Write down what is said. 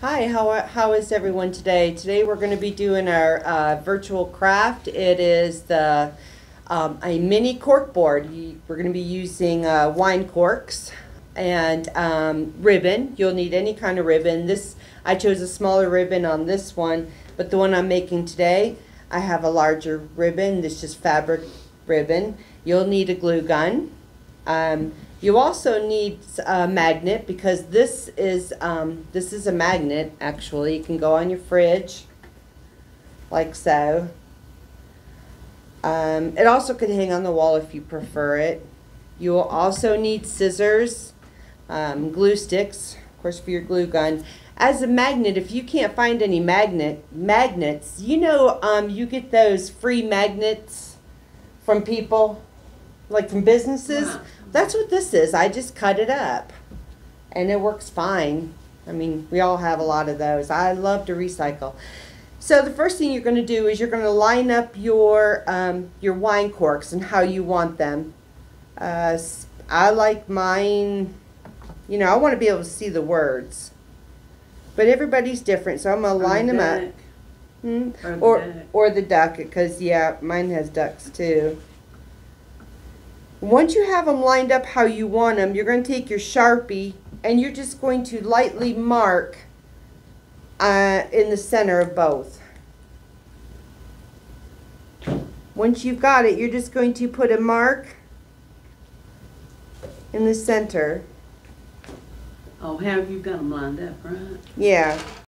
Hi, how, how is everyone today? Today we're going to be doing our uh, virtual craft. It is the um, a mini cork board. We're going to be using uh, wine corks and um, ribbon. You'll need any kind of ribbon. This I chose a smaller ribbon on this one, but the one I'm making today, I have a larger ribbon. This is fabric ribbon. You'll need a glue gun. Um, you also need a magnet because this is um, this is a magnet. Actually, You can go on your fridge, like so. Um, it also could hang on the wall if you prefer it. You will also need scissors, um, glue sticks, of course, for your glue gun. As a magnet, if you can't find any magnet magnets, you know, um, you get those free magnets from people, like from businesses. Wow. That's what this is. I just cut it up, and it works fine. I mean, we all have a lot of those. I love to recycle. So the first thing you're going to do is you're going to line up your um, your wine corks and how you want them. Uh, I like mine. You know, I want to be able to see the words, but everybody's different. So I'm going to line them up. Hmm? Or or duck. or the duck because yeah mine has ducks too once you have them lined up how you want them you're going to take your sharpie and you're just going to lightly mark uh, in the center of both. Once you've got it you're just going to put a mark in the center. Oh, have you got them lined up, right? yeah